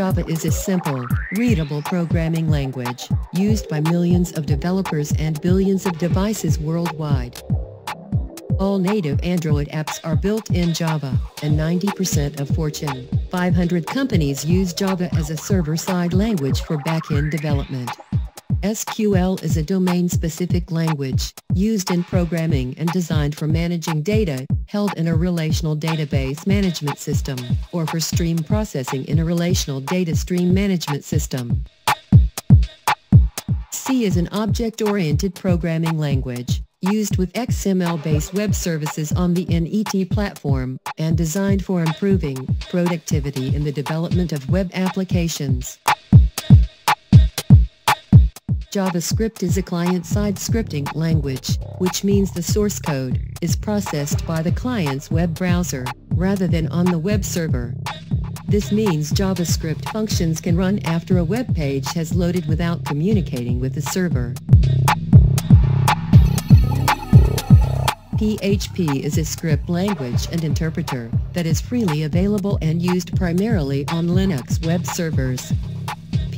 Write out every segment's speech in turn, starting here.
Java is a simple, readable programming language, used by millions of developers and billions of devices worldwide. All native Android apps are built in Java, and 90% of Fortune 500 companies use Java as a server-side language for back-end development. SQL is a domain-specific language, used in programming and designed for managing data, held in a relational database management system, or for stream processing in a relational data stream management system. C is an object-oriented programming language, used with XML-based web services on the NET platform, and designed for improving productivity in the development of web applications. JavaScript is a client-side scripting language, which means the source code is processed by the client's web browser, rather than on the web server. This means JavaScript functions can run after a web page has loaded without communicating with the server. PHP is a script language and interpreter that is freely available and used primarily on Linux web servers.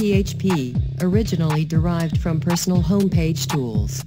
PHP, originally derived from personal homepage tools,